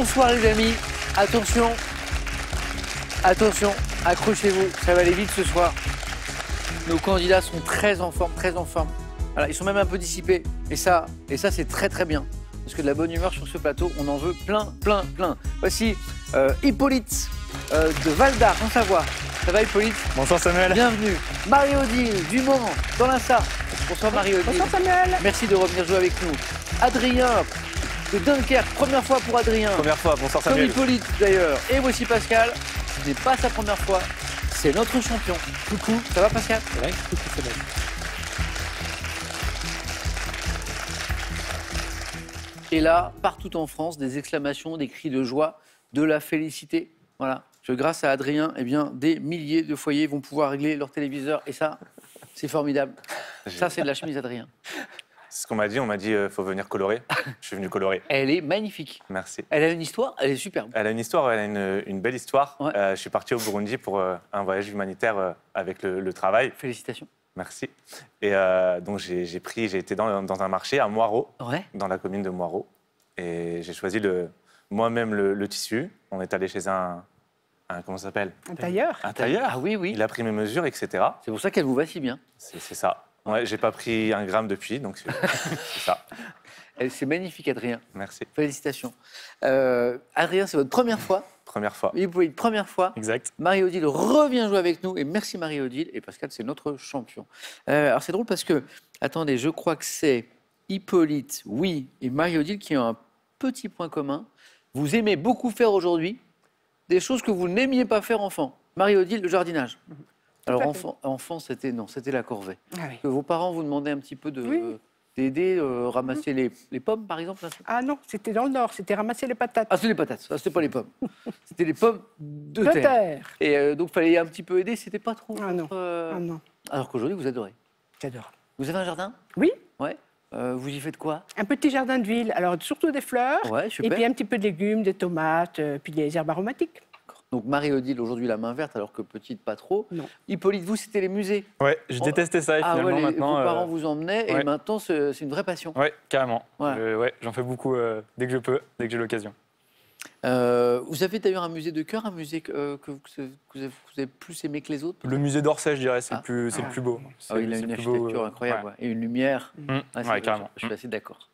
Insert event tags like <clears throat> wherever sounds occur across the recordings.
Bonsoir les amis, attention, attention, accrochez-vous, ça va aller vite ce soir. Nos candidats sont très en forme, très en forme. Voilà, ils sont même un peu dissipés. Et ça, et ça c'est très très bien. Parce que de la bonne humeur sur ce plateau, on en veut plein, plein, plein. Voici euh, Hippolyte euh, de Val d'Arc, en Savoie. Ça va Hippolyte? Bonsoir Samuel. Bienvenue. Marie-Odile du Mans, dans la Sarthe. Bonsoir Marie-Odile. Bonsoir Samuel. Merci de revenir jouer avec nous. Adrien de Dunkerque, première fois pour Adrien. Première fois, bonsoir Comme Samuel. Hippolyte d'ailleurs. Et voici Pascal, ce n'est pas sa première fois, c'est notre champion. Coucou, ça va Pascal? Ouais, coucou, Samuel. Et là, partout en France, des exclamations, des cris de joie, de la félicité. Voilà. Que grâce à Adrien, eh bien, des milliers de foyers vont pouvoir régler leur téléviseur. Et ça, c'est formidable. <laughs> Ça, c'est de la chemise Adrien. C'est ce qu'on m'a dit, on m'a dit euh, faut venir colorer. Je suis venu colorer. <laughs> Elle est magnifique. Merci. Elle a une histoire, elle est superbe. Elle a une histoire, elle a une, une belle histoire. Ouais. Euh, je suis parti au Burundi pour euh, un voyage humanitaire euh, avec le, le travail. Félicitations. Merci. Et euh, donc j'ai pris, j'ai été dans, dans un marché à Moiro, Ouais. dans la commune de Moiro, et j'ai choisi moi-même le, le tissu. On est allé chez un, un comment ça s'appelle? Un tailleur. Un tailleur. Ah oui, oui. Il a pris mes mesures, etc. C'est pour ça qu'elle vous va si bien. C'est ça. Ouais, j'ai pas pris un gramme depuis, donc c'est <laughs> ça. Elle- C'est magnifique, Adrien. Merci. Félicitations. Euh, Adrien, c'est votre première fois. <laughs> Première fois. Hippolyte, première fois. Exact. Marie-Odile revient jouer avec nous. Et merci Marie-Odile. Et Pascal, c'est notre champion. Euh, alors c'est drôle parce que, attendez, je crois que c'est Hippolyte, oui, et Marie-Odile qui ont un petit point commun. Vous aimez beaucoup faire aujourd'hui des choses que vous n'aimiez pas faire enfant. Marie-Odile, le jardinage. <laughs> Alors enfant, enfant c'était non, c'était la corvée. Ah, oui. Que vos parents vous demandaient un petit peu de Oui. d'aider, euh, ramasser les, les pommes par exemple. c'est- Ah non, c'était dans le nord, c'était ramasser les patates. Ah, c'était les patates, ça, c'était pas les pommes. <laughs> C'était les pommes de, de terre. terre. Et euh, donc, fallait un petit peu aider, c'était pas trop. Ah non. euh, Ah non, Alors qu'aujourd'hui, vous adorez. j'adore. Vous avez un jardin? Oui, Ouais. Euh, vous y faites quoi? Un petit jardin de ville, alors surtout des fleurs, Ouais, et puis un petit peu de légumes, des tomates, puis des herbes aromatiques. Donc, Marie-Odile, aujourd'hui, la main verte, alors que petite, pas trop. Non. Hippolyte, vous, c'était les musées. Ouais, je détestais ça et ah finalement ouais, les- maintenant. vos euh, parents vous emmenaient, et maintenant, c'est une vraie passion. Ouais, carrément. Ouais. Je- ouais, j'en fais beaucoup euh, dès que je peux, dès que j'ai l'occasion. Euh, vous avez d'ailleurs un musée de cœur, un musée que, euh, que vous, que vous avez, vous avez plus aimé que les autres? Le musée d'Orsay, je dirais, c'est Ah. le plus, c'est le plus beau. Ah oui, il a une beau, architecture euh, incroyable ouais. ouais. et une lumière. Mm, Ah, vrai, carrément. Je suis assez d'accord.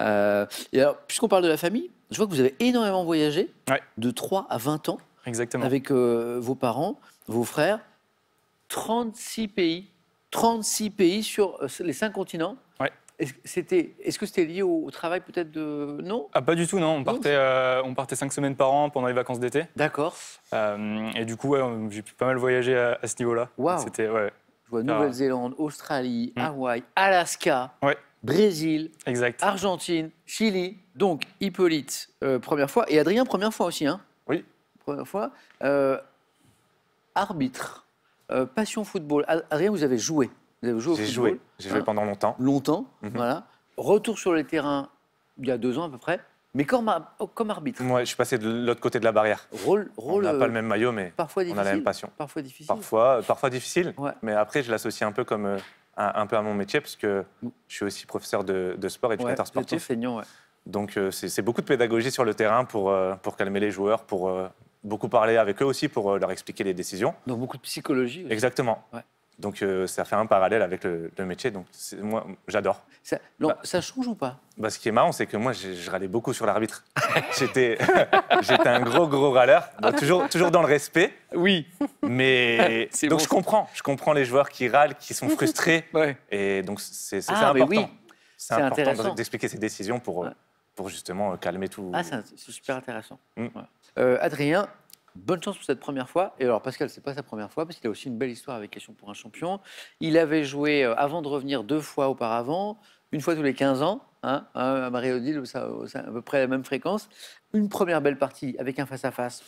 Euh, et alors, puisqu'on parle de la famille, je vois que vous avez énormément voyagé, Ouais. de 3 à 20 ans, Exactement. avec euh, vos parents, vos frères. 36 pays, 36 pays sur euh, les 5 continents. Ouais. Est-ce que c'était est -ce que c'était lié au, au travail peut-être de... Non? Ah, pas du tout, non. On partait, euh, on partait cinq semaines par an pendant les vacances d'été. D'accord. Euh, et du coup, ouais, j'ai pu pas mal voyager à, à ce niveau-là. Waouh. C'était, ouais, Je vois Ah. Nouvelle-Zélande, Australie, Mm. Hawaï, Alaska, Ouais. Brésil, exact. Argentine, Chili. Donc, Hippolyte, euh, première fois. Et Adrien, première fois aussi. Hein. Première fois. Euh, arbitre. Euh, passion football. Ad- Adrien, vous avez joué. Vous avez joué au J'ai football. joué. J'ai joué Hein pendant longtemps. Longtemps. Mhm. Voilà. Retour sur les terrains il y a deux ans à peu près. Mais comme, ar- comme arbitre. Moi, je suis passé de l'autre côté de la barrière. Rôle, On n'a euh, pas le même maillot, mais parfois on difficile. a la même passion. Parfois difficile. Parfois, euh, parfois difficile. Ouais. Mais après, je l'associe un peu comme euh, un, un peu à mon métier, parce que Mm. je suis aussi professeur de, de sport, Ouais, éducateur vous êtes sportif. enseignant, ouais. Donc, euh, c'est c'est beaucoup de pédagogie sur le terrain pour, euh, pour calmer les joueurs, pour euh, beaucoup parler avec eux aussi, pour euh, leur expliquer les décisions. Donc beaucoup de psychologie. aussi. Exactement. Ouais. Donc, euh, ça fait un parallèle avec le, le métier. Donc, moi, j'adore. Ça, Bah. ça change ou pas? Bah, ce qui est marrant, c'est que moi, je, je râlais beaucoup sur l'arbitre. <laughs> J'étais <laughs> j'étais un gros, gros râleur. Bon, toujours, toujours dans le respect. Oui. Mais <laughs> donc bon, je comprends, je comprends les joueurs qui râlent, qui sont frustrés, Ouais. et donc c'est c'est- Ah, important. oui. C'est important d'expliquer ces décisions pour, euh, Ouais. Pour justement euh, calmer tout. Ah, c'est super intéressant. Mm. Ouais. Euh, Adrien, bonne chance pour cette première fois. Et alors, Pascal, c'est pas sa première fois, parce qu'il a aussi une belle histoire avec Question pour un champion. Il avait joué, euh, avant de revenir, deux fois auparavant, une fois tous les 15 ans, hein, hein, à Marie-Odile, ça- c'est à peu près la même fréquence. Une première belle partie avec un face-à-face,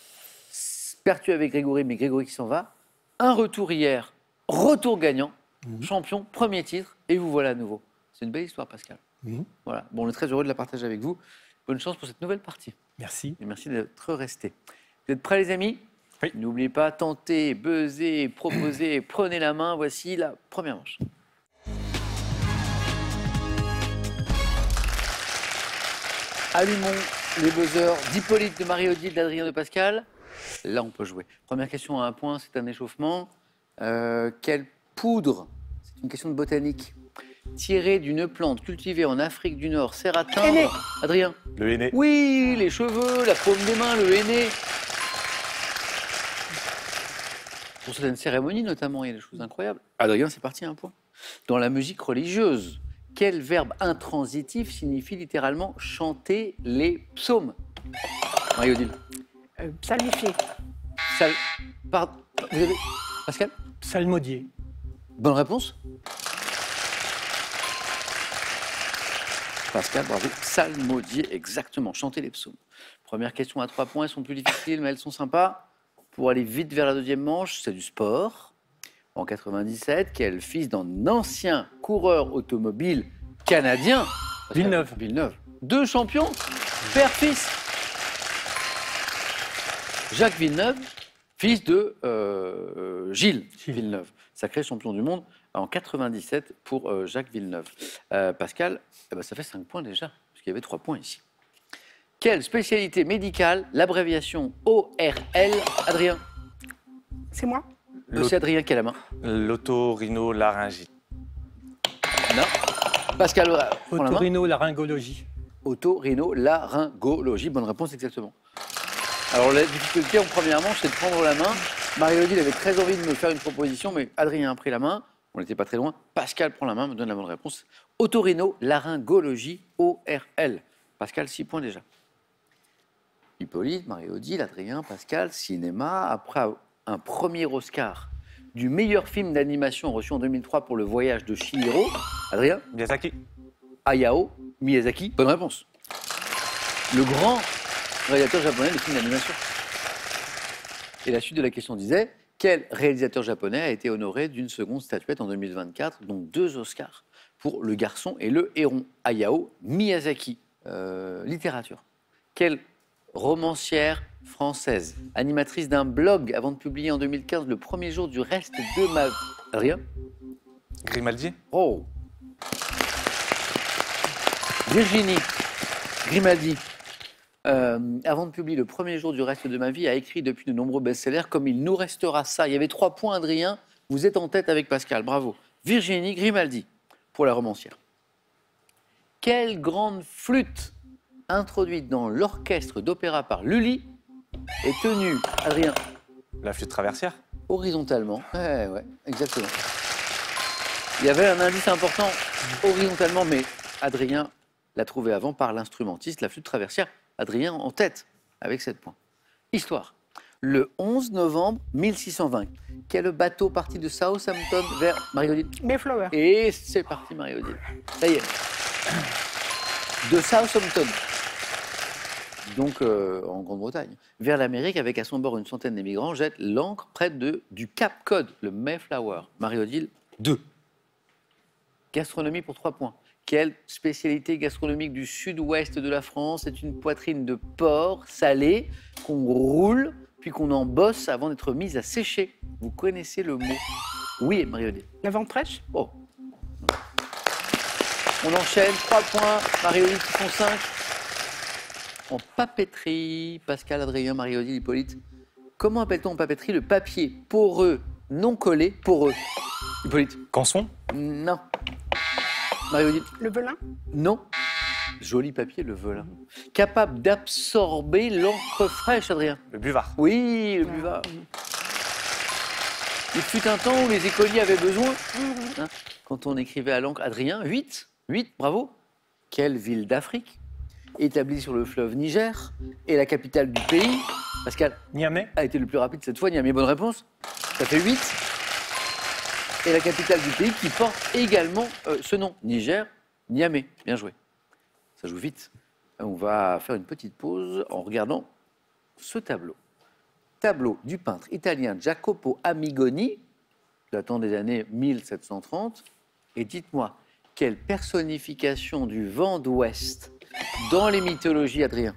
perdu avec Grégory, mais Grégory qui s'en va. Un retour hier, retour gagnant, champion, premier titre, et vous voilà à nouveau. C'est une belle histoire, Pascal. Mhm. Voilà. Bon, on est très heureux de la partager avec vous. Bonne chance pour cette nouvelle partie. Merci. Et merci d'être resté. Vous êtes prêts, les amis? Oui. N'oubliez pas, tentez, buzzez, proposez, <clears throat> prenez la main. Voici la première manche. Allumons Les buzzers d'Hippolyte, de Marie-Odile, d'Adrien, de Pascal. Là, on peut jouer. Première question à un point, c'est un échauffement. Euh, quelle poudre, c'est une question de botanique, tirée d'une plante cultivée en Afrique du Nord, Aîné. teindre Adrien Le henné. Oui, les cheveux, la paume des mains, le henné. Pour certaines cérémonies, notamment, il y a des choses incroyables. Adrien, c'est parti, un point. Dans la musique religieuse, quel verbe intransitif signifie littéralement chanter les psaumes? Marie-Odile. Euh. Sal... Pardon. Vous avez... Pascal? Psalmodier. Bonne réponse Pascal, bravo. Psalmodier, exactement. Chanter les psaumes. Première question à trois points. Elles sont plus difficiles, mais elles sont sympas. Pour aller vite vers la deuxième manche, c'est du sport. En 97, quel fils d'un ancien coureur automobile canadien? Villeneuve. Villeneuve. Deux champions, père-fils. Jacques Villeneuve, fils de euh, Gilles Gilles. Villeneuve, sacré champion du monde en 97 pour euh, Jacques Villeneuve. Euh, Pascal, eh ben, ça fait 5 points déjà, parce qu'il y avait 3 points ici. Quelle spécialité médicale, l'abréviation ORL, Adrien? C'est moi? C'est Adrien qui a la main. L'otorhinolaryngite. Non. Pascal, euh. Otorhinolaryngologie. Otorhinolaryngologie. Bonne réponse, exactement. Alors, la difficulté en première manche, c'est de prendre la main. Marie-Odile avait très envie de me faire une proposition, mais Adrien a pris la main. On n'était pas très loin. Pascal prend la main, me donne la bonne réponse. Otorhinolaryngologie, ORL. Pascal, 6 points déjà. Hippolyte, Marie-Odile, Adrien, Pascal, cinéma. Après un premier Oscar du meilleur film d'animation reçu en 2003 pour Le Voyage de Chihiro. Adrien Miyazaki. Hayao Miyazaki. Bonne réponse. Le grand réalisateur japonais de films d'animation. Et la suite de la question disait quel réalisateur japonais a été honoré d'une seconde statuette en 2024, donc deux Oscars pour Le Garçon et Le Héron? Hayao Miyazaki. Euh, littérature. Quelle romancière française, animatrice d'un blog avant de publier en 2015 le premier jour du reste de ma vie. Rien? Grimaldi. Oh Virginie Grimaldi, euh, avant de publier le premier jour du reste de ma vie, a écrit depuis de nombreux best-sellers comme Il nous restera ça. Il y avait trois points, Adrien. Vous êtes en tête avec Pascal, bravo. Virginie Grimaldi, pour la romancière. Quelle grande flûte introduite dans l'orchestre d'opéra par Lully est tenue, Adrien, La flûte traversière? horizontalement. Ouais, ouais, exactement. Il y avait un indice important horizontalement, mais Adrien l'a trouvé avant par l'instrumentiste, la flûte traversière. Adrien en tête, avec 7 points. Histoire. Le 11 novembre 1620, quel bateau parti de Southampton vers Marie-Odile Mayflower. Et c'est parti, Marie-Odile. Ça y est. De Southampton, donc euh, en Grande-Bretagne, vers l'Amérique, avec à son bord une centaine d'émigrants, jette l'ancre près de, du Cap Cod, le Mayflower. Marie-Odile, 2. Gastronomie pour 3 points. Quelle spécialité gastronomique du sud-ouest de la France C'est une poitrine de porc salée qu'on roule puis qu'on embosse avant d'être mise à sécher? Vous connaissez le mot Oui, Marie-Odile. La ventrèche Oh. On enchaîne, 3 points, Marie-Odile qui font 5. En papeterie, Pascal, Adrien, Marie-Odile, Hippolyte. Comment appelle-t-on en papeterie le papier poreux, non collé, poreux? Hippolyte Canson? Non. Marie-Odile Le velin Non. Joli papier, le velin. Capable d'absorber l'encre fraîche, Adrien Le buvard. Oui, le buvard. Il fut un temps où les écoliers avaient besoin, hein, quand on écrivait à l'encre, Adrien, 8, 8, bravo. Quelle ville d'Afrique, établie sur le fleuve Niger, est la capitale du pays Pascal Niamey. a été le plus rapide cette fois, Niamey, bonne réponse. Ça fait 8. Et la capitale du pays qui porte également euh, ce nom, Niger, Niamey. Bien joué. Ça joue vite. On va faire une petite pause en regardant ce tableau. Tableau du peintre italien Jacopo Amigoni, datant des années 1730. Et dites-moi, quelle personnification du vent d'ouest dans les mythologies, Adrien?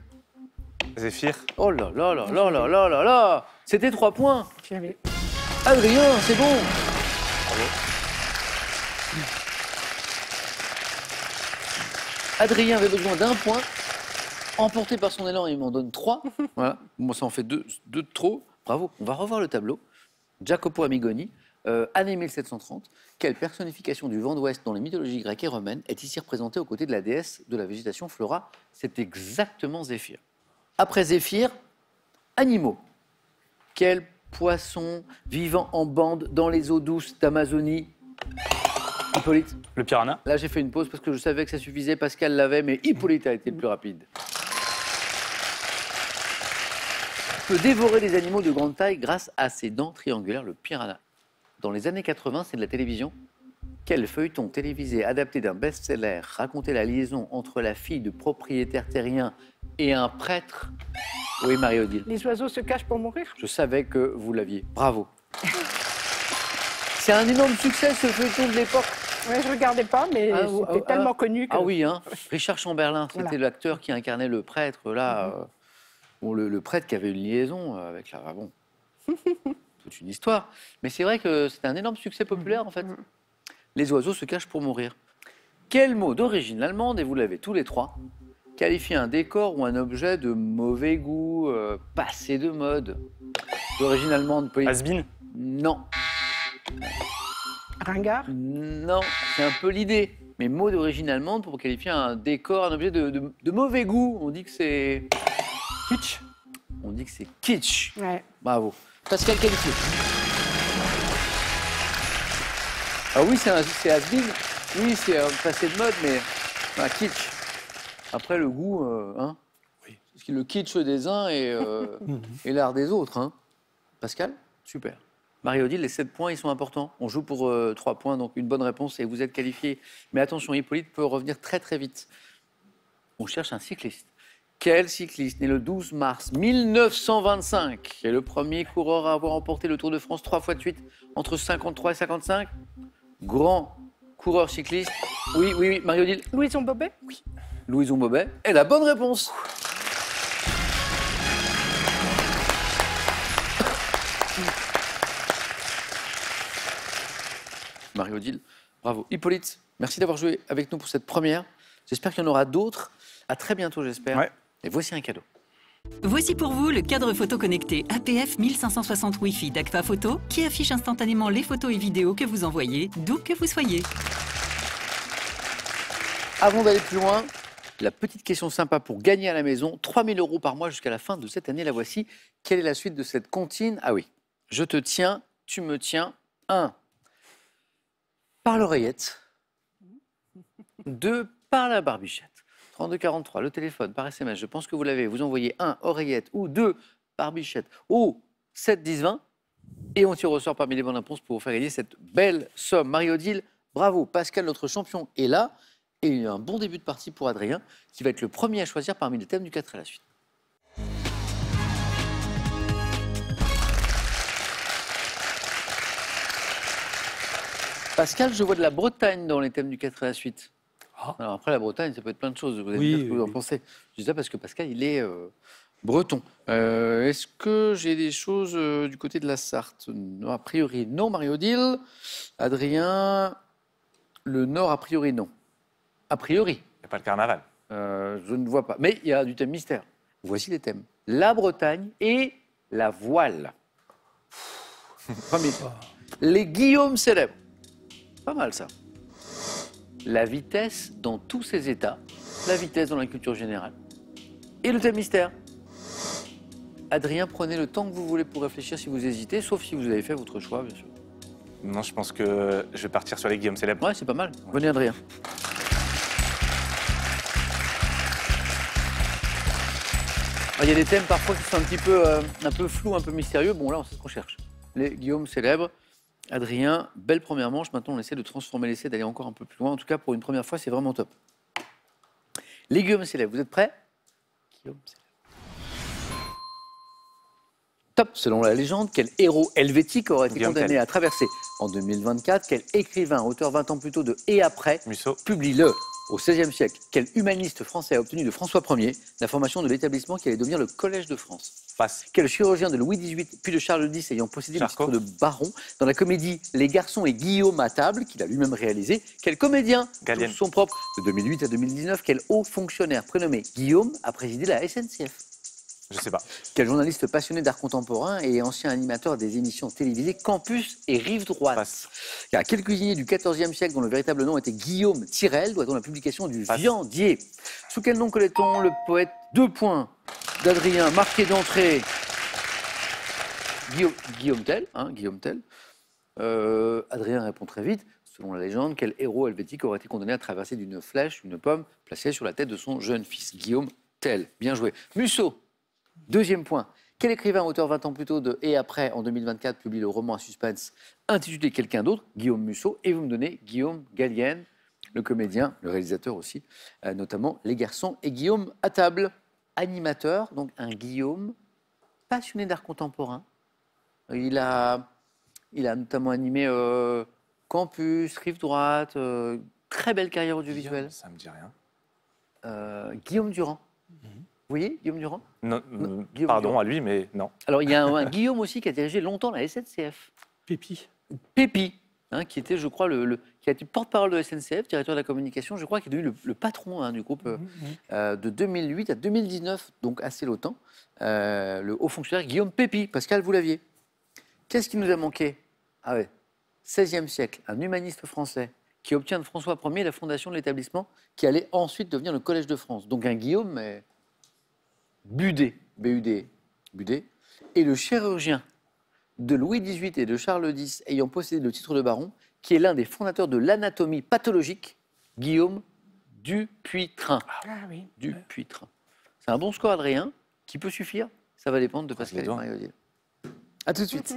Zéphyr. Oh là là là là là là là là C'était trois points. Adrien, c'est bon Adrien avait besoin d'un point Emporté par son élan, il m'en donne trois. <laughs> Voilà. Moi, ça en fait deux, deux de trop. Bravo. On va revoir le tableau. Jacopo Amigoni, euh, année 1730. Quelle personnification du vent d'ouest dans les mythologies grecques et romaines est ici représentée aux côtés de la déesse de la végétation Flora? C'est exactement Zéphyr. Après Zéphyr, animaux. Quel poisson vivant en bande dans les eaux douces d'Amazonie? Hippolyte Le piranha. Là, j'ai fait une pause parce que je savais que ça suffisait. Pascal l'avait, mais Hippolyte a été le plus rapide. Peut dévorer des animaux de grande taille grâce à ses dents triangulaires, le piranha. Dans les années 80, c'est de la télévision. Quel feuilleton télévisé adapté d'un best-seller racontait la liaison entre la fille de propriétaire terrien et un prêtre? Oui, Marie-Odile. Les oiseaux se cachent pour mourir? Je savais que vous l'aviez. Bravo. C'est un énorme succès, ce feuilleton de l'époque. Ouais, je regardais pas, mais Ah, c'était ah, tellement ah. connu que. Ah oui, hein. Richard Chamberlain, c'était Voilà. l'acteur qui incarnait le prêtre, là. euh, bon, le, le prêtre qui avait une liaison euh, avec la. ah bon. Toute une histoire. Mais c'est vrai que c'était un énorme succès populaire, en fait. Les oiseaux se cachent pour mourir. Quel mot d'origine allemande, et vous l'avez tous les trois, qualifie un décor ou un objet de mauvais goût, euh, passé de mode? D'origine allemande, Pauline Asbin. Non. Ringard Non, c'est un peu l'idée. Mais mot d'origine allemande pour qualifier un décor, un objet de, de- de mauvais goût. On dit que c'est Kitsch. on dit que c'est kitsch. Ouais. Bravo. Pascal qualifié. Ah oui, c'est has-been. Oui, c'est un passé de mode, mais un kitsch. Après, le goût, euh, hein Oui. Parce que le kitsch des uns et, euh, <laughs> et l'art des autres. Hein. Pascal Super. Marie-Odile, les 7 points, ils sont importants. On joue pour 3 points, donc une bonne réponse et vous êtes qualifié. Mais attention, Hippolyte peut revenir très très vite. On cherche un cycliste. Quel cycliste, né le 12 mars 1925, est le premier coureur à avoir remporté le Tour de France trois fois de suite entre 53 et 55 Grand coureur cycliste. Oui, oui, oui, Marie-Odile. Louison Bobet Oui. Louison Bobet est la bonne réponse. Marie-Odile, bravo. Hippolyte, merci d'avoir joué avec nous pour cette première. J'espère qu'il y en aura d'autres. À très bientôt, j'espère. Ouais. Et voici un cadeau. Voici pour vous le cadre photo connecté APF 1560 Wi-Fi d'Agfa Photo qui affiche instantanément les photos et vidéos que vous envoyez, d'où que vous soyez. Avant d'aller plus loin, la petite question sympa pour gagner à la maison, 3000 euros par mois jusqu'à la fin de cette année, la voici. Quelle est la suite de cette comptine? Ah oui, je te tiens, tu me tiens. 1. Par l'oreillette. 2. Par la barbichette. 3243, le téléphone, par SMS, je pense que vous l'avez. Vous envoyez 1, oreillette ou 2, barbichette au 7 10 20 et on tire au sort parmi les bonnes réponses pour vous faire gagner cette belle somme. Marie-Odile, bravo. Pascal, notre champion, est là. Et un bon début de partie pour Adrien, qui va être le premier à choisir parmi les thèmes du 4 à la suite. Pascal, je vois de la Bretagne dans les thèmes du 4 à la suite. Ah. Alors après, la Bretagne, ça peut être plein de choses. Vous allez me Oui, dire ce que oui, vous en pensez. Je dis ça parce que Pascal, il est euh, breton. Euh, Est-ce que j'ai des choses euh, du côté de la Sarthe? Non, A priori, non, Marie-Odile. Adrien, le Nord, a priori, non. A priori, Il n'y a pas le carnaval. euh, je ne vois pas. Mais il y a du thème mystère. Voici les thèmes. La Bretagne et la voile. <laughs> Les Guillaumes célèbres. Pas mal ça. La vitesse dans tous ses états. La vitesse dans la culture générale. Et le thème mystère. Adrien, prenez le temps que vous voulez pour réfléchir si vous hésitez, sauf si vous avez fait votre choix, bien sûr. Non, je pense que je vais partir sur les Guillaume célèbres. Ouais, c'est pas mal. Venez, Adrien. Ah, Il y a des thèmes parfois qui sont un petit peu, euh, un peu flous, un peu mystérieux. Bon, là, on sait ce qu'on cherche. Les Guillaume célèbres. Adrien, belle première manche. Maintenant, on essaie de transformer l'essai, d'aller encore un peu plus loin. En tout cas, pour une première fois, c'est vraiment top. Les Guillaume célèbres, vous êtes prêts? Guillaume. Top, selon la légende, quel héros helvétique aurait été Guillaume condamné Tell. à traverser en 2024 Quel écrivain, auteur 20 ans plus tôt de Et après, Musso, publie-le Au XVIe siècle, quel humaniste français a obtenu de François Ier la formation de l'établissement qui allait devenir le Collège de France? Quel chirurgien de Louis XVIII puis de Charles X ayant possédé Charcot. le titre de baron dans la comédie Les garçons et Guillaume à table, qu'il a lui-même réalisé? Quel comédien. Son propre de 2008 à 2019, quel haut fonctionnaire prénommé Guillaume a présidé la SNCF Je sais pas. Quel journaliste passionné d'art contemporain et ancien animateur des émissions télévisées Campus et Rive Droite Passe. Car quel cuisinier du XIVe siècle dont le véritable nom était Guillaume Tirel doit-on la publication du Passe. Viandier Sous quel nom connaît-on le poète Deux points d'Adrien marqué d'entrée? Guillaume, Guillaume Tell, hein, Guillaume Tell. Euh, Adrien répond très vite. Selon la légende, quel héros helvétique aurait été condamné à traverser d'une flèche une pomme placée sur la tête de son jeune fils Guillaume Tell? Bien joué. Musso, deuxième point. Quel écrivain, auteur 20 ans plus tôt de Et après, en 2024, publie le roman à suspense intitulé Quelqu'un d'autre, Guillaume Musso, et vous me donnez Guillaume Gallienne, le comédien, le réalisateur aussi, euh, notamment Les Garçons et Guillaume à table, animateur, donc un Guillaume passionné d'art contemporain. Il a, il a notamment animé euh, Campus, Rive Droite, euh, très belle carrière audiovisuelle. Ça me dit rien. Guillaume Durand. Vous voyez, Guillaume Durand Non, Non, euh, Guillaume pardon Durand. à lui, mais non. Alors, il y a un, un <laughs> Guillaume aussi qui a dirigé longtemps la SNCF. Pépi. Pépi, hein, qui était, je crois, le, le- qui a été porte-parole de SNCF, directeur de la communication, je crois, qui est devenu le, le patron hein, du groupe euh, euh, de 2008 à 2019, donc assez longtemps. Euh, le haut fonctionnaire Guillaume Pépi. Pascal, vous l'aviez. Qu'est-ce qui nous a manqué? Ah ouais, 16e siècle, un humaniste français qui obtient de François Ier la fondation de l'établissement qui allait ensuite devenir le Collège de France. Donc un Guillaume, mais Budet, B-U-D, Budet, et le chirurgien de Louis XVIII et de Charles X ayant possédé le titre de baron, qui est l'un des fondateurs de l'anatomie pathologique, Guillaume Dupuis-Train. Ah oui. Dupuis-Train. C'est un bon score, Adrien, qui peut suffire? Ça va dépendre de Croise Pascal les et. Marie-Odile. A tout de suite.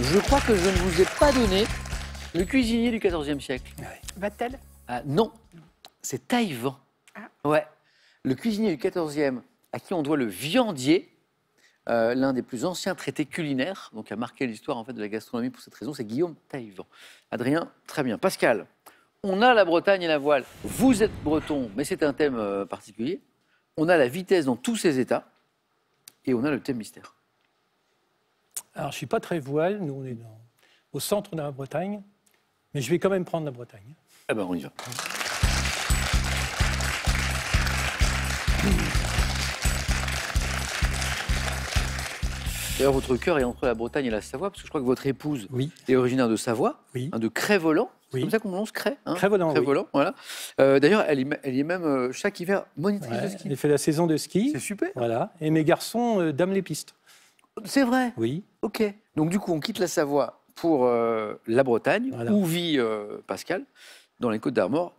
Je crois que je ne vous ai pas donné le cuisinier du XIVe siècle. Va-t-elle? Ah, non, c'est Taïwan. Ah. Ouais. Le cuisinier du XIVe, à qui on doit le viandier, euh, l'un des plus anciens traités culinaires, donc a marqué l'histoire en fait de la gastronomie pour cette raison, c'est Guillaume Taïwan. Adrien, très bien. Pascal, on a la Bretagne et la voile. Vous êtes breton, mais c'est un thème euh, particulier. On a la vitesse dans tous ses états, et on a le thème mystère. Alors, je ne suis pas très voile. Nous, on est dans- au centre de la Bretagne. Mais je vais quand même prendre la Bretagne. Eh ben, on y va. D'ailleurs, votre cœur est entre la Bretagne et la Savoie, parce que je crois que votre épouse Oui. est originaire de Savoie, Oui. hein, de Cré-Volant. C'est comme ça qu'on prononce Cré. Hein Cré-Volant, oui. Cré-Volant, voilà. Euh, D'ailleurs, elle, elle est même euh, chaque hiver monitrice Ouais, de ski. J'ai fait la saison de ski. C'est super. Voilà. Et mes garçons euh, dament les pistes. C'est vrai. Oui. Ok. Donc du coup, on quitte la Savoie pour euh, la Bretagne, Voilà. où vit Pascal, dans les Côtes d'Armor,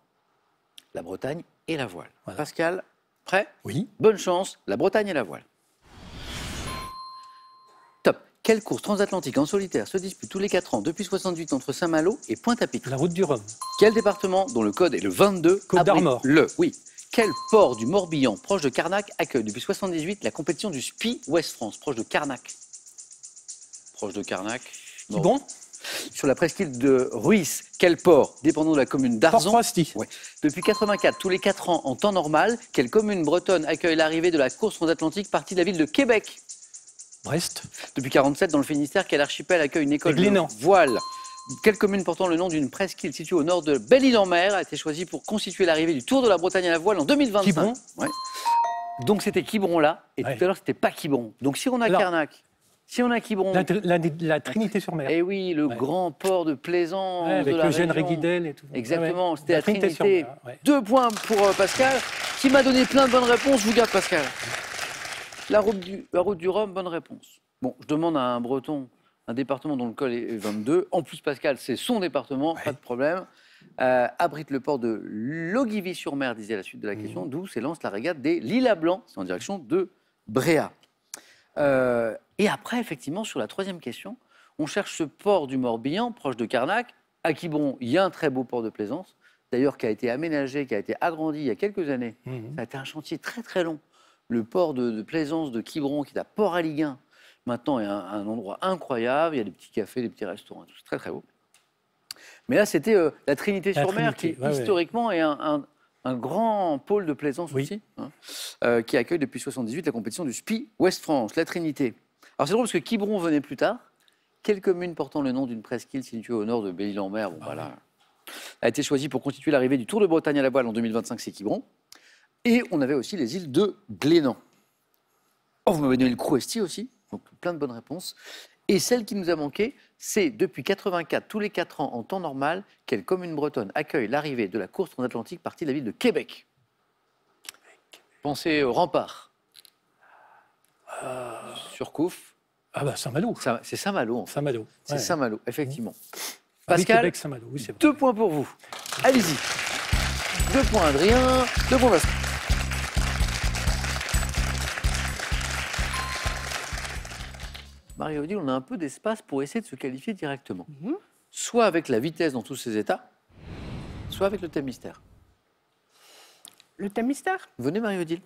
la Bretagne et la voile. Voilà. Pascal, prêt? Oui. Bonne chance, la Bretagne et la voile. Top. Quelle course transatlantique en solitaire se dispute tous les 4 ans depuis 68 entre Saint-Malo et Pointe-à-Pitre? La route du Rhum. Quel département, dont le code est le 22, Côte d'Armor. Le, oui. Quel port du Morbihan, proche de Carnac, accueille depuis 78 la compétition du SPI Ouest France, proche de Carnac? Proche de Carnac? Qui Bon. Sur la presqu'île de Ruisse, quel port, dépendant de la commune d'Arzon. Ouais. Depuis 84, tous les 4 ans, en temps normal, quelle commune bretonne accueille l'arrivée de la course transatlantique partie de la ville de Québec? Brest. Depuis 47, dans le Finistère, quel archipel accueille une école de voile? Quelle commune portant le nom d'une presqu'île située au nord de Belle-Île-en-Mer a été choisie pour constituer l'arrivée du Tour de la Bretagne à la voile en 2025 Quiberon. Ouais. Donc c'était Quiberon là, et Ouais. tout à l'heure c'était pas Quiberon. Donc si on a Alors- Carnac, si on a Quiberon, La, la- la Trinité-sur-Mer. eh oui, le Ouais. grand port de plaisance Ouais, avec de la Eugène. Réguidel et tout. Exactement, Ouais, c'était la Trinité. Deux points pour euh, Pascal, qui m'a donné plein de bonnes réponses. Je vous garde Pascal. La route du, la route du Rhum, bonne réponse. Bon, je demande à un Breton, un département dont le col est 22. En plus, Pascal, c'est son département, pas de problème. Euh, abrite le port de Logivy-sur-Mer, disait la suite de la question, d'où s'élance la régate des Lilas Blancs. En direction de Bréa. Euh, et après, effectivement, sur la troisième question, on cherche ce port du Morbihan, proche de Carnac. À Quiberon, il y a un très beau port de plaisance, d'ailleurs qui a été aménagé, qui a été agrandi il y a quelques années. Mhm. Ça a été un chantier très très long. Le port de, de plaisance de Quiberon, qui est à Port-Aliguin, maintenant est un, un endroit incroyable. Il y a des petits cafés, des petits restaurants, tout. c'est très très beau. Mais là, c'était euh, la Trinité-sur-Mer, qui Trinité, ouais, ouais. historiquement est un, un- un grand pôle de plaisance Oui. aussi, hein, euh, qui accueille depuis 78 la compétition du SPI Ouest-France, la Trinité. Alors c'est drôle parce que Quiberon venait plus tard. Quelle commune portant le nom d'une presqu'île située au nord de Belle-Île-en-Mer? Bon, voilà, a été choisie pour constituer l'arrivée du Tour de Bretagne à la voile en 2025, c'est Quiberon. Et on avait aussi les îles de Glénan. Oh, vous m'avez donné le Crouesti aussi, donc plein de bonnes réponses. Et celle qui nous a manqué, c'est depuis 84, tous les 4 ans, en temps normal, quelle commune bretonne accueille l'arrivée de la course transatlantique partie de la ville de Québec Pensez au rempart. Surcouf, Ah bah Saint-Malo. C'est Saint-Malo. en fait. Saint-malo. C'est ouais. Saint-Malo, effectivement. Ah oui, Pascal, Québec, Saint-Malo, oui, c'est vrai. deux points pour vous. Allez-y. Deux points Adrien, deux points Pascal. Mario dit on a un peu d'espace pour essayer de se qualifier directement. Soit avec la vitesse dans tous ses états, soit avec le thème mystère. Le thème mystère? Venez Mario Odile.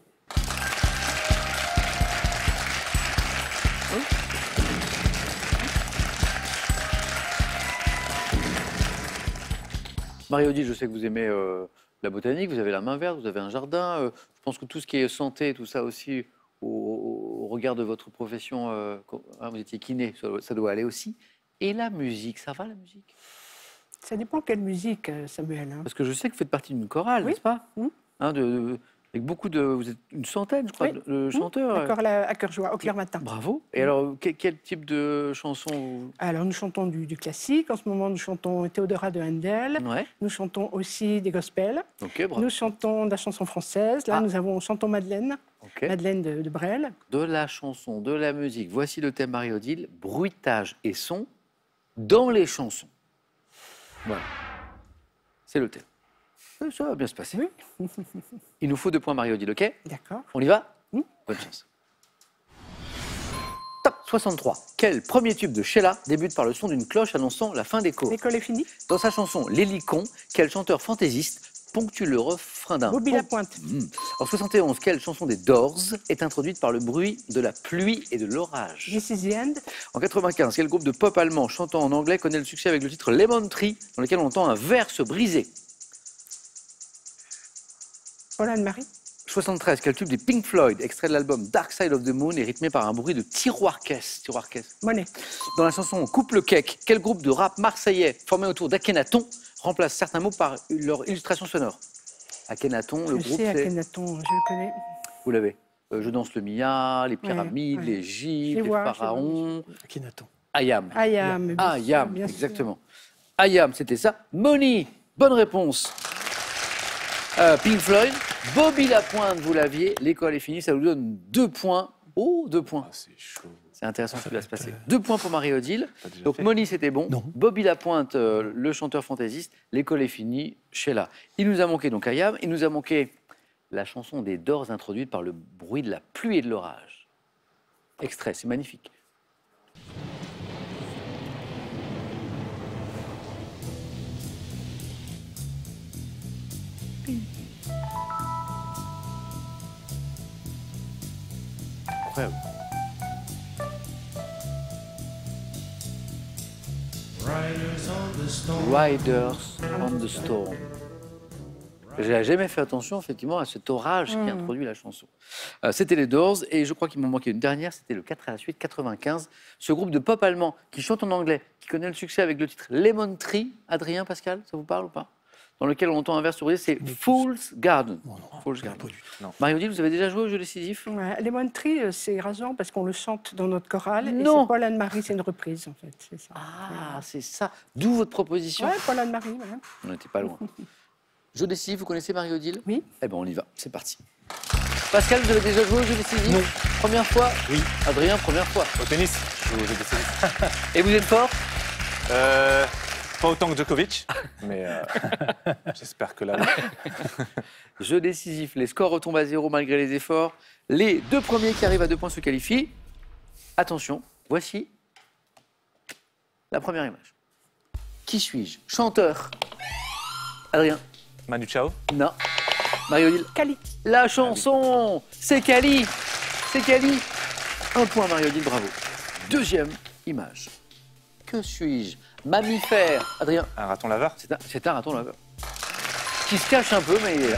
Mario Odile, je sais que vous aimez euh, la botanique, vous avez la main verte, vous avez un jardin. euh, je pense que tout ce qui est santé, tout ça aussi, au, au regard de votre profession, euh, hein, vous étiez kiné, ça, ça doit aller aussi. Et la musique, ça va la musique? Ça dépend quelle musique, Samuel. hein. Parce que je sais que vous faites partie d'une chorale, Oui. n'est-ce pas? Mhm. Hein, de, de- Avec beaucoup de. Vous êtes une centaine, je crois, Oui. de, de chanteurs. D'accord, là, à cœur joie, au clair matin. Bravo. Et alors, que- quel type de chanson vous... Alors, nous chantons du, du classique. En ce moment, nous chantons Théodora de Handel. Ouais, Nous chantons aussi des gospels. ok, bravo. Nous chantons de la chanson française. Là, Ah. nous avons Chantons Madeleine, Ok. Madeleine de, de Brel. De la chanson, de la musique. Voici le thème Marie-Odile bruitage et son dans les chansons. Voilà. C'est le thème. Ça va bien se passer. Oui. <laughs> Il nous faut deux points Marie-Odile, ok D'accord. On y va. Bonne chance. Top 63. Quel premier tube de Sheila débute par le son d'une cloche annonçant la fin des cours L'école est finie. Dans sa chanson L'Hélicon, quel chanteur fantaisiste ponctue le refrain d'un Bobby Lapointe. Mm. En 71, quelle chanson des Doors est introduite par le bruit de la pluie et de l'orage This is the end. En 95, quel groupe de pop allemand chantant en anglais connaît le succès avec le titre Lemon Tree, dans lequel on entend un verre se briser Paul Anne-Marie. 73, quel tube des Pink Floyd, extrait de l'album Dark Side of the Moon, est rythmé par un bruit de tiroir-caisse tiroir-caisse Monet. Dans la chanson Coupe le cake, quel groupe de rap marseillais formé autour d'Akhenaton remplace certains mots par leur illustration sonore? Akhenaton, le Je groupe, sais. Akhenaton, je le connais. Vous l'avez. Euh, je danse le Mia, les pyramides, ouais. les Je gîtes, les les vois, pharaons. Akhenaton. Ayam. Ayam. bien sûr, Yam, bien sûr. exactement. Ayam, c'était ça. Moni, bonne réponse. Euh, Pink Floyd, Bobby Lapointe, vous l'aviez. L'école est finie, ça vous donne deux points. Oh, deux points. Ah, c'est chaud. C'est intéressant ce qui va se passer. Deux points pour Marie-Odile. Donc fait Moni, c'était bon. Non. Bobby Lapointe, euh, le chanteur fantaisiste. L'école est finie, Sheila. Il nous a manqué donc Ayam. Il nous a manqué la chanson des Doors introduite par le bruit de la pluie et de l'orage. Extrait, c'est magnifique. Incroyable. Riders on the Storm. J'ai jamais fait attention effectivement à cet orage qui introduit la chanson. Euh, c'était les Doors et je crois qu'il m'en manquait une dernière, c'était le 4 à la suite, 95. Ce groupe de pop allemand qui chante en anglais, qui connaît le succès avec le titre Lemon Tree. Adrien, Pascal, ça vous parle ou pas? Dans lequel on entend un vers se briser, c'est Fool's Garden. Bon, non, Fool's pas Garden. du tout. Mario-Odile, vous avez déjà joué au jeu décisif? Ouais, Lemon Tree, euh, c'est rasant parce qu'on le chante dans notre chorale. Et Non. c'est Paul Anne-Marie, c'est une reprise en fait. C'est ça. Ah, c'est ça. D'où votre proposition. Ouais, Paul Anne-Marie. ouais. On n'était pas loin. <laughs> Jeu décisif, vous connaissez Mario-Odile Oui. Eh bien, on y va, c'est parti. Pascal, vous avez déjà joué au jeu décisif? Non. Première fois? Oui. Adrien, première fois. Au tennis je joue au jeu décisif. <laughs> Et vous êtes fort? Euh, Pas autant que Djokovic, <laughs> mais euh, <laughs> j'espère que là. <laughs> Jeu décisif, les scores retombent à zéro malgré les efforts. Les deux premiers qui arrivent à deux points se qualifient. Attention, voici la première image. Qui suis-je? Chanteur. Adrien Manu Chao Non. Mario-Odile Cali. La chanson C'est Cali C'est Cali Un point Mario-Odile, bravo. Deuxième image. Que suis-je? Mammifère. Adrien, Un raton laveur c'est un, c'est un raton laveur. Qui se cache un peu, mais il est là.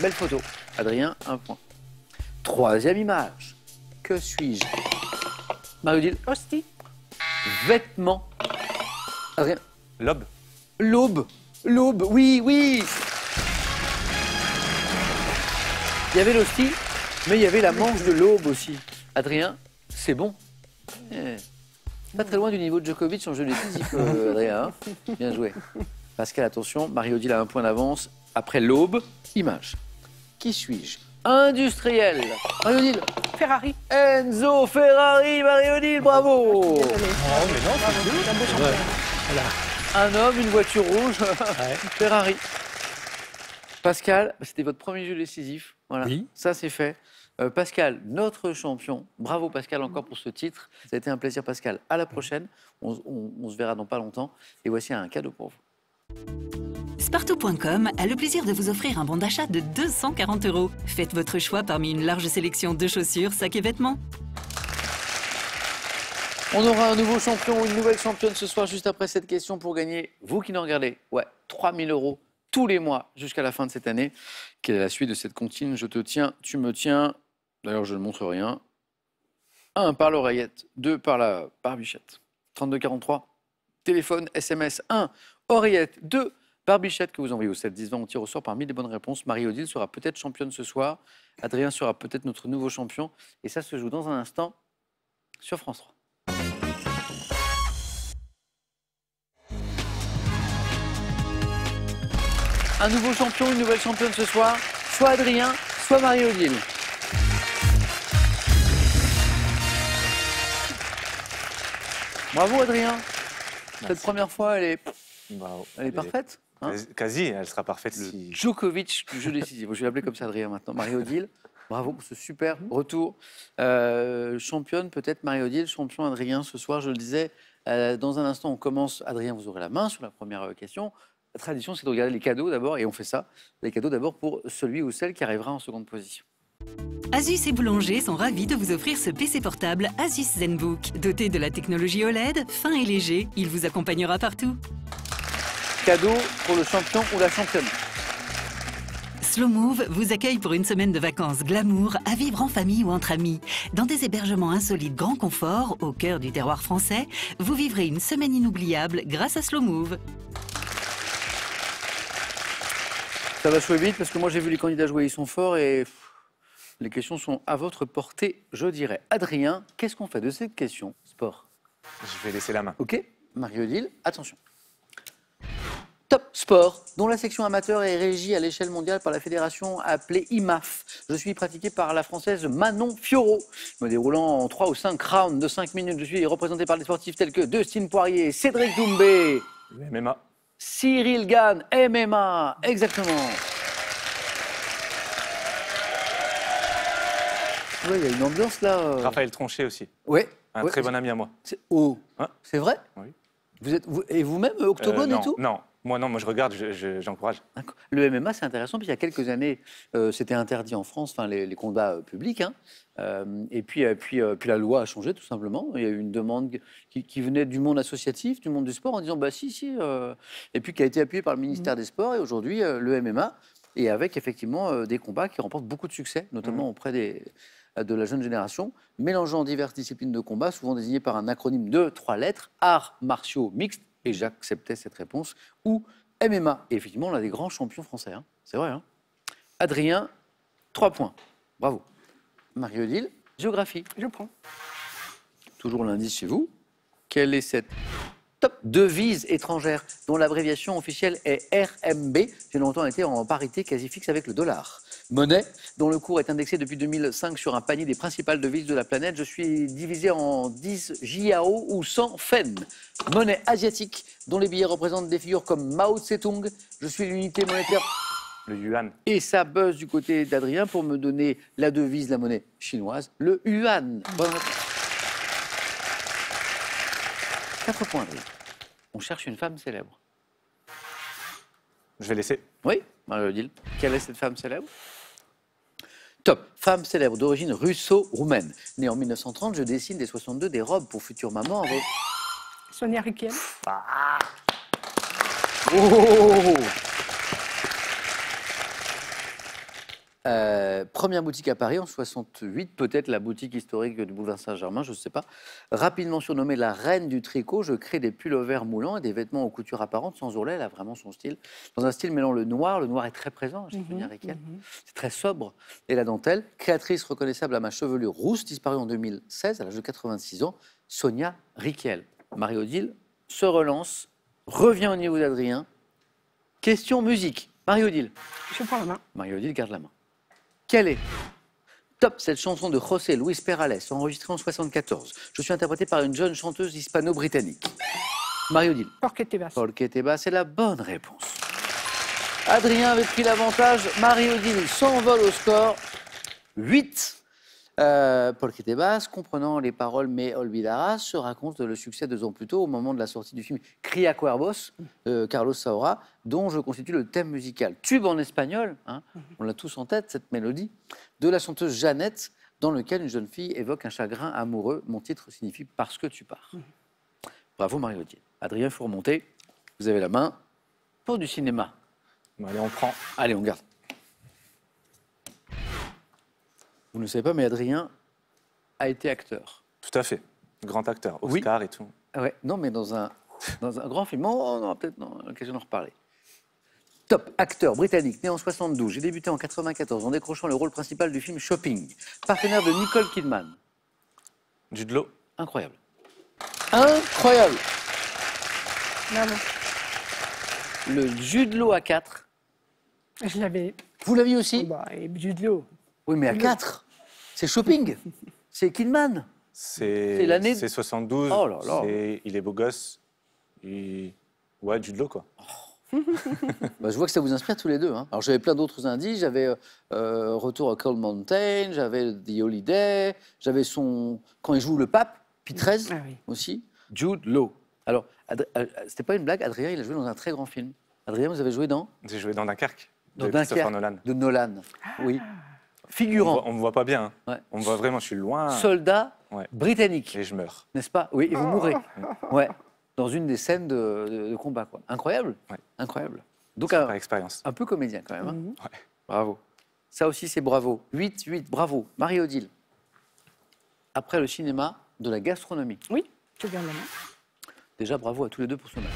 Belle photo. Adrien, un point. Troisième image. Que suis-je? Marie-Odile, Hostie. vêtements. Adrien, Lobe L'aube. L'aube, oui, oui. Il y avait l'hostie, mais il y avait la manche de l'aube aussi. Adrien, c'est bon. Eh, Pas très loin du niveau de Djokovic en jeu décisif, euh, <laughs> Adrien. hein. Bien joué. Pascal, attention, Marie-Odile a un point d'avance. Après l'aube, image. Qui suis-je? Industriel. Marie-Odile. Ferrari. Enzo Ferrari, Marie-Odile, bravo Désolée. Oh, mais non, c'est C'est un beau Ouais. champion. Voilà. Un homme, une voiture rouge. Ouais. <laughs> Ferrari. Pascal, c'était votre premier jeu décisif. Voilà. Oui. Ça, c'est fait. Euh, Pascal, notre champion. Bravo, Pascal, encore pour ce titre. Ça a été un plaisir, Pascal. À la prochaine. On, on- on se verra dans pas longtemps. Et voici un cadeau pour vous. Spartou.com a le plaisir de vous offrir un bon d'achat de 240 euros. Faites votre choix parmi une large sélection de chaussures, sacs et vêtements. On aura un nouveau champion ou une nouvelle championne ce soir, juste après cette question, pour gagner, vous qui nous regardez, ouais, 3000 euros tous les mois jusqu'à la fin de cette année. Quelle est la suite de cette comptine? Je te tiens, tu me tiens. D'ailleurs, je ne montre rien. Un par l'oreillette, deux par la barbichette. 3243, téléphone, SMS, 1, oreillette, 2, barbichette que vous envoyez au 7 10 20. On tire au sort parmi les bonnes réponses. Marie-Odile sera peut-être championne ce soir. Adrien sera peut-être notre nouveau champion. Et ça se joue dans un instant sur France 3. Un nouveau champion, une nouvelle championne ce soir, soit Adrien, soit Marie-Odile. Bravo Adrien. Cette première fois, elle est, Bravo. elle est parfaite. hein Quasi- elle sera parfaite le si. Djokovic du jeu décisif. Je vais l'appeler comme ça Adrien maintenant. Marie-Odile, <laughs> bravo pour ce super retour. Euh, championne peut-être Marie-Odile, champion Adrien ce soir, je le disais. Euh, dans un instant, on commence. Adrien, vous aurez la main sur la première euh, question. La tradition, c'est de regarder les cadeaux d'abord, et on fait ça. Les cadeaux d'abord pour celui ou celle qui arrivera en seconde position. Asus et Boulanger sont ravis de vous offrir ce PC portable Asus ZenBook. Doté de la technologie OLED, fin et léger, il vous accompagnera partout. Cadeau pour le champion ou la championne. Slow Move vous accueille pour une semaine de vacances glamour à vivre en famille ou entre amis. Dans des hébergements insolites grand confort, au cœur du terroir français, vous vivrez une semaine inoubliable grâce à Slow Move. Ça va jouer vite parce que moi j'ai vu les candidats jouer, ils sont forts et les questions sont à votre portée, je dirais. Adrien, qu'est-ce qu'on fait de cette question Sport? Je vais laisser la main. Ok Marie-Odile, attention. Top Sport, dont la section amateur est régie à l'échelle mondiale par la fédération appelée IMAF. Je suis pratiqué par la française Manon Fiorot. Me déroulant en 3 ou 5 rounds de 5 minutes, je suis représenté par des sportifs tels que Dustin Poirier, Cédric Doumbé, MMA. Cyril Gann, MMA, exactement. Oui, il y a une ambiance là. euh. Raphaël Tronchet aussi. Ouais. Un ouais, très bon ami à moi. c'est- Oh, Hein c'est vrai? Oui. Vous êtes, vous- et vous-même, euh, Octogone Euh, et tout? Non, moi non, moi je regarde, je- je- j'encourage. D'accord. Le MMA, c'est intéressant. Puis il y a quelques années, euh, c'était interdit en France, enfin les, les combats euh, publics. hein. Euh, et puis, euh, puis, euh, puis la loi a changé tout simplement. Il y a eu une demande qui, qui venait du monde associatif, du monde du sport, en disant bah si, si. euh, et puis qui a été appuyée par le ministère des Sports. Et aujourd'hui, euh, le MMA, et avec effectivement euh, des combats qui remportent beaucoup de succès, notamment auprès des, de la jeune génération, mélangeant diverses disciplines de combat, souvent désignées par un acronyme de trois lettres arts martiaux mixtes. Et j'acceptais cette réponse. Ou MMA. Et effectivement, on a des grands champions français. hein. C'est vrai. hein. Adrien, trois points. Bravo. Marie-Odile, géographie. Je prends. Toujours l'indice chez vous. Quelle est cette top devise étrangère dont l'abréviation officielle est RMB J'ai longtemps été en parité quasi fixe avec le dollar. Monnaie dont le cours est indexé depuis 2005 sur un panier des principales devises de la planète. Je suis divisé en 10 JAO ou 100 FEN. Monnaie asiatique dont les billets représentent des figures comme Mao Tse-tung. Je suis l'unité monétaire Le yuan. et ça buzz du côté d'Adrien pour me donner la devise, la monnaie chinoise, le yuan. Bonne. 4 points, Adrien. On cherche une femme célèbre. Je vais laisser. Oui, Marie-Odile. Quelle est cette femme célèbre? Top. Femme célèbre d'origine russo-roumaine. Née en 1930, je dessine dès 62 des robes pour future maman. avec- Sonia Riquel. Oh Euh, première boutique à Paris en 68, peut-être la boutique historique du boulevard Saint-Germain, je ne sais pas. Rapidement surnommée la reine du tricot, je crée des pullovers moulants et des vêtements aux coutures apparentes sans ourlet, elle a vraiment son style. Dans un style mêlant le noir, le noir est très présent chez Sonia Riquel. C'est très sobre. Et la dentelle, créatrice reconnaissable à ma chevelure rousse, disparue en 2016 à l'âge de 86 ans, Sonia Riquel. Marie-Odile se relance, revient au niveau d'Adrien. Question musique. Marie-Odile. Je prends la main. Marie-Odile garde la main. Quelle est Top, cette chanson de José Luis Perales, enregistrée en 74. Je suis interprétée par une jeune chanteuse hispano-britannique. Porque te vas? Porque te vas, c'est la bonne réponse. Adrien avait pris l'avantage. Marie-Odile s'envole au score 8. Euh, Porque te vas, comprenant les paroles Mais olvidarás, se raconte le succès deux ans plus tôt, au moment de la sortie du film Cria Cuervos, de Carlos Saura, dont je constitue le thème musical. Tube en espagnol, hein, on l'a tous en tête, cette mélodie, de la chanteuse Jeannette, dans lequel une jeune fille évoque un chagrin amoureux. Mon titre signifie Parce que tu pars. Bravo Marie-Odile. Adrien, il faut remonter. Vous avez la main pour du cinéma. Bon, allez, on prend. Allez, on garde. Vous ne savez pas, mais Adrien a été acteur. Tout à fait. Grand acteur, Oui. Oscar et tout. Ah ouais, non, mais dans un, dans un grand film. Oh, on aura peut-être non, l'occasion d'en reparler. Top, acteur britannique, né en 72. J'ai débuté en 94 en décrochant le rôle principal du film Shopping. Partenaire de Nicole Kidman. Jude Law, Incroyable. Incroyable. Bravo. Le Jude Law à 4. Je l'avais. Vous l'aviez aussi? Bah, et Jude Law. Oui, mais à 4. C'est Shopping. C'est Kidman. c'est l'année- c'est 72. Oh là là. Il est beau gosse. Il... Ouais, Jude Law, quoi. <laughs> Bah, je vois que ça vous inspire tous les deux. hein. Alors j'avais plein d'autres indices. J'avais euh, euh, Retour à Cold Mountain, j'avais The Holiday, j'avais son quand il joue le pape, puis 13 Ah oui. aussi. Jude Law. Alors euh, c'était pas une blague? Adrien, il a joué dans un très grand film. Adrien, vous avez joué dans? J'ai joué dans Dunkerque, dans de Dunkerque Nolan. de Nolan. Oui. On me, Figurant, voit, on me voit pas bien. hein. Ouais. On me voit vraiment, je suis loin. soldat Ouais. britannique, Et je meurs. n'est-ce pas? Oui, et vous mourrez. <laughs> Ouais. Dans une des scènes de, de- de combat, quoi. Incroyable. Ouais. Incroyable. Donc un, expérience. un peu comédien quand même. hein. Mhm. Ouais. Bravo. Ça aussi, c'est bravo. 8, 8, bravo. Marie-Odile. Après le cinéma, de la gastronomie. Oui, je garde la main. Déjà, bravo à tous les deux pour ce match.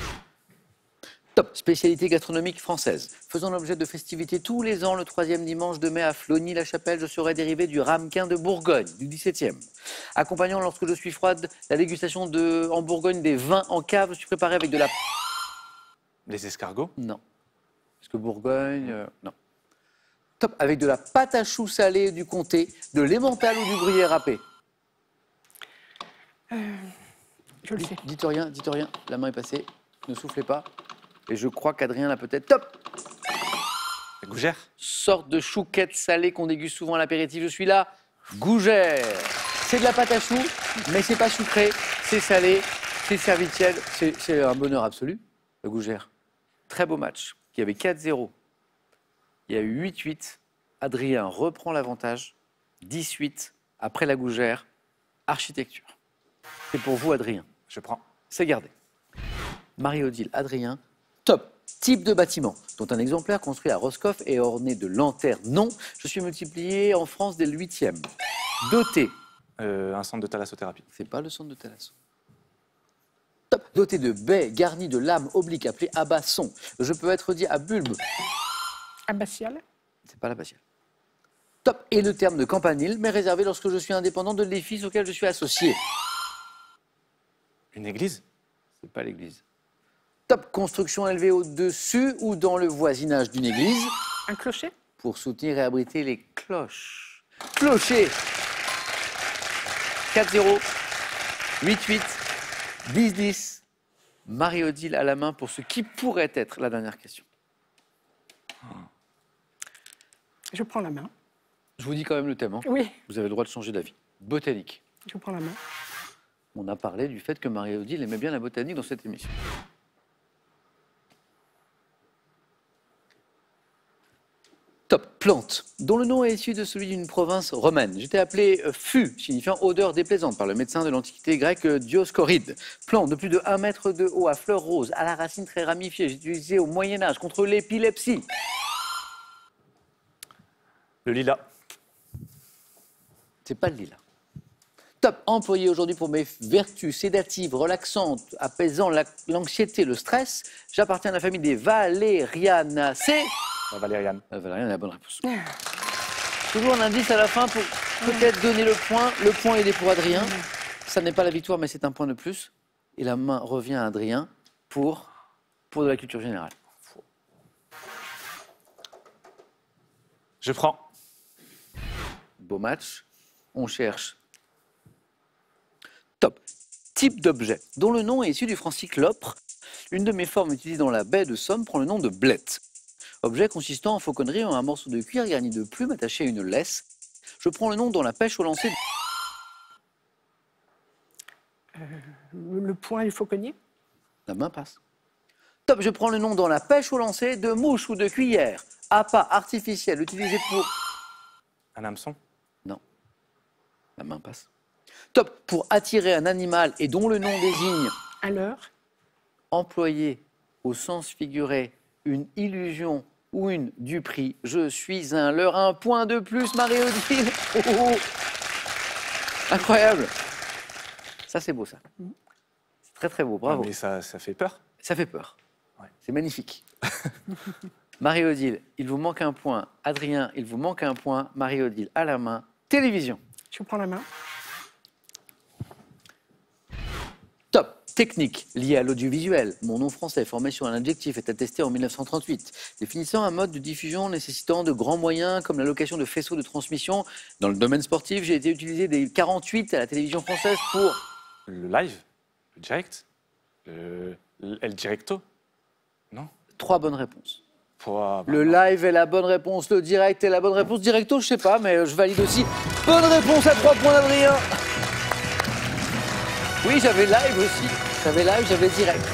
Top, spécialité gastronomique française. Faisant l'objet de festivités tous les ans, le troisième dimanche de mai à Flony-la-Chapelle, je serai dérivé du ramequin de Bourgogne, du 17e. Accompagnant, lorsque je suis froide, la dégustation de, en Bourgogne des vins en cave, je suis préparé avec de la... Les escargots? Non. Parce que Bourgogne, euh, non. Top, avec de la pâte à choux salée du comté, de l'emmental ou du gruyère râpé. Je le sais. Dites rien, dites rien, la main est passée, ne soufflez pas. Et je crois qu'Adrien l'a peut-être. Top La gougère Sorte de chouquette salée qu'on déguste souvent à l'apéritif, je suis là. Gougère C'est de la pâte à choux, mais c'est pas sucré, c'est salé, c'est servi tiède, c'est c'est un bonheur absolu, la gougère. Très beau match. Il y avait 4-0. Il y a eu 8-8. Adrien reprend l'avantage. 18 après la gougère. Architecture. C'est pour vous, Adrien. Je prends. C'est gardé. Marie-Odile, Adrien, top. Type de bâtiment, dont un exemplaire construit à Roscoff et orné de lanternes. Non, je suis multiplié en France dès le 8e. Doté, Euh, un centre de thalassothérapie. c'est pas le centre de Thalasso. Top. Doté de baies garnies de lames obliques appelées abassons. Je peux être dit à bulbe, Abbatial. c'est pas la patiale. Top. Et le terme de campanile m'est réservé lorsque je suis indépendant de l'édifice auquel je suis associé. Une église? C'est pas l'église. Top. Construction élevée au-dessus ou dans le voisinage d'une église. Un clocher? pour soutenir et abriter les cloches. Clocher 4-0, 8-8, 10-10. Marie-Odile à la main pour ce qui pourrait être la dernière question. Je prends la main. Je vous dis quand même le thème. hein. Oui, Vous avez le droit de changer d'avis. Botanique. je prends la main. On a parlé du fait que Marie-Odile aimait bien la botanique dans cette émission. Top. Plante, dont le nom est issu de celui d'une province romaine. J'étais appelé euh, fu, signifiant odeur déplaisante, par le médecin de l'Antiquité grecque euh, Dioscoride. Plante de plus de 1 mètre de haut, à fleurs roses, à la racine très ramifiée, utilisé au Moyen-Âge contre l'épilepsie. Le lilas. C'est pas le lilas. Top, employé aujourd'hui pour mes vertus sédatives, relaxantes, apaisant la- l'anxiété, le stress. J'appartiens à la famille des Valerianacées. La valériane. Euh, Valériane a la bonne réponse. <laughs> Toujours un indice à la fin pour peut-être donner le point. Le point il est pour Adrien. Ça n'est pas la victoire, mais c'est un point de plus. Et la main revient à Adrien pour, pour de la culture générale. Je prends. Beau match. On cherche. Top. Type d'objet dont le nom est issu du francique lopre. Une de mes formes utilisées dans la baie de Somme prend le nom de blette. Objet consistant en fauconnerie en un morceau de cuir garni de plumes attaché à une laisse. Je prends le nom dans la pêche au lancer. Le, le point, il faut cogner. La main passe. Top, je prends le nom dans la pêche au lancer de mouche ou de cuillère. Appât artificiel utilisé pour. Un hameçon? La main passe. Top, pour attirer un animal et dont le nom désigne À l'heure. employé au sens figuré une illusion ou une duperie. Je suis un leurre. Un point de plus, Marie-Odile. <laughs> Oh, oh. Incroyable. Ça, c'est beau, ça. C'est très, très beau. Bravo. Mais ça, ça fait peur. Ça fait peur. Ouais. C'est magnifique. <laughs> Marie-Odile, il vous manque un point. Adrien, il vous manque un point. Marie-Odile, à la main. Télévision. Je prends la main. Top. Technique liée à l'audiovisuel. Mon nom français, formé sur un adjectif, est attesté en 1938, définissant un mode de diffusion nécessitant de grands moyens comme la location de faisceaux de transmission. Dans le domaine sportif, j'ai été utilisé des 48 à la télévision française pour Le live. Le direct. Le, El Directo. Non? Trois bonnes réponses. Euh, Le live est la bonne réponse, le direct est la bonne réponse. Directo, je sais pas, mais je valide aussi. Bonne réponse à 3 points d'Adrien. Oui, j'avais live aussi. J'avais live, j'avais direct.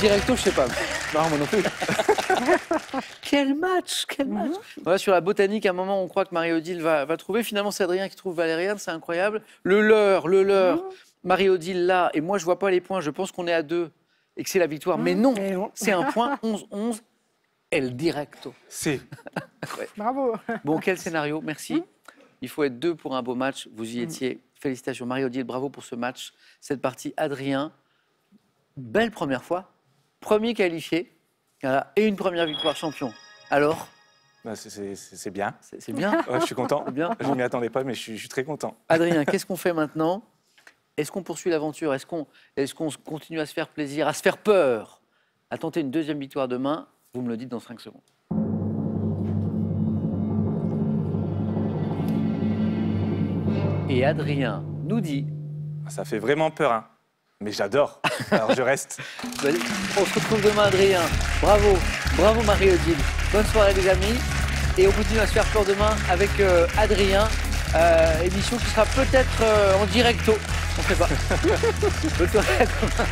Directo, je sais pas. Non, moi non plus. <laughs> quel match, quel match. Voilà, sur la botanique, à un moment, on croit que Marie-Odile va, va trouver. Finalement, c'est Adrien qui trouve Valériane, c'est incroyable. Le leur, le leur. Marie-Odile là, et moi, je vois pas les points. Je pense qu'on est à deux et que c'est la victoire. Mais non, Et on- c'est un point <laughs> 11-11. El directo. C'est. <laughs> Bravo. Bon, quel scénario, merci. Il faut être deux pour un beau match. Vous y étiez. Félicitations, Marie-Odile, bravo pour ce match. Cette partie, Adrien, belle première fois. Premier qualifié. Voilà, et une première victoire champion. Alors, bah, c'est- bien. c'est bien. Ouais, je suis content. Bien. Je ne m'y attendais pas, mais je suis, je suis très content. Adrien, <laughs> qu'est-ce qu'on fait maintenant? Est-ce qu'on poursuit l'aventure? Est-ce qu'on est qu'on continue à se faire plaisir, à se faire peur? À tenter une deuxième victoire demain Vous me le dites dans 5 secondes. Et Adrien nous dit Ça fait vraiment peur, hein. Mais j'adore. <laughs> Alors je reste. On se retrouve demain, Adrien. Bravo, bravo Marie-Odile. Bonne soirée, les amis. Et on continue à se faire peur demain avec euh, Adrien. Euh, émission qui sera peut-être euh, en directo. On ne sait pas. <laughs> Bonne soirée à demain.